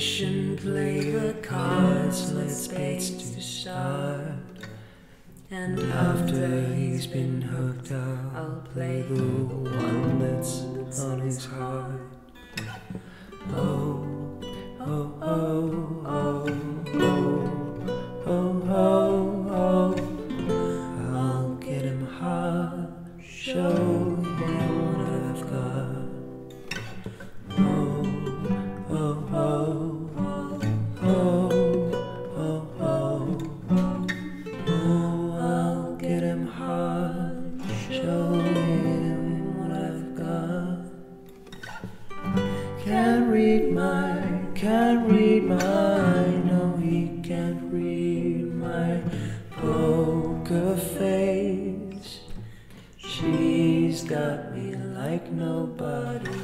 magician play the cards, let spades to start. And after he's been hooked up, I'll play the one that's read my, can't read my, no, he can't read my poker face. She's got me like nobody.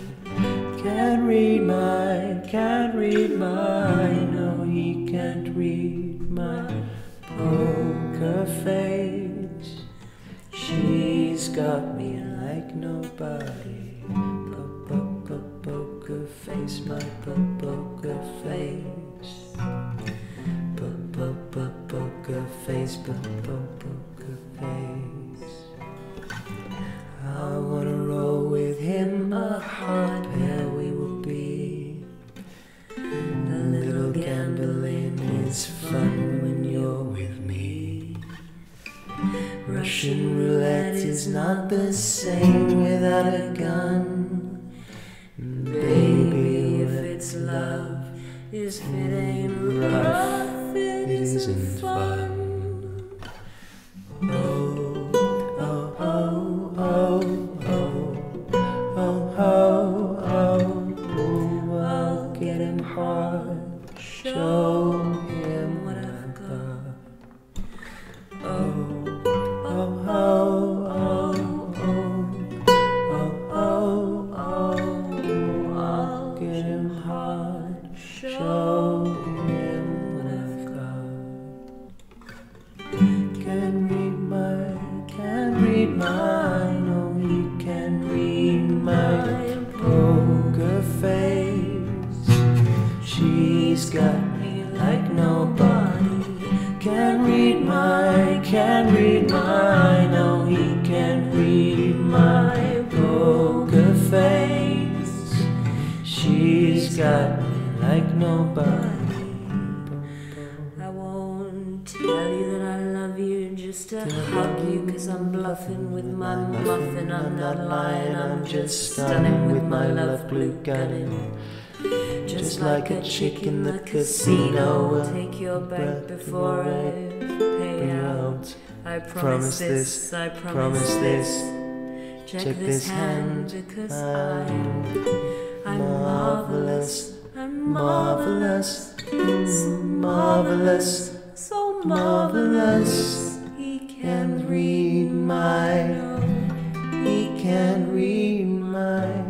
Can't read my, can't read my, no, he can't read my poker face. She's got me like nobody. My po- poker face. Po- po- po- Poker face, po- po- poker face. I wanna roll with him, a hard pair we will be. A little gambling is fun when you're with me. Russian roulette is not the same without a gun. Baby, love, if it ain't rough, it isn't fun. Oh, oh, oh, oh, oh, oh, oh, oh, oh, I'll get him hard, show him what I've got. Oh, oh, oh, show him what I've got. Can read my, can read my, no, he can read my poker face. She's got me like nobody. Can read my, can read my, no, he can read my poker face. She's got like nobody. I won't tell you that I love you just to hug you cause I'm bluffing with my muffin. I'm not lying, I'm just stunning with my love blue gunning. Just like a chick in the casino, will take your bet before I pay out. I promise this, I promise this. Check this hand because I'm, I'm marvelous, marvelous, so marvelous, so marvelous. He can read my, he can read my.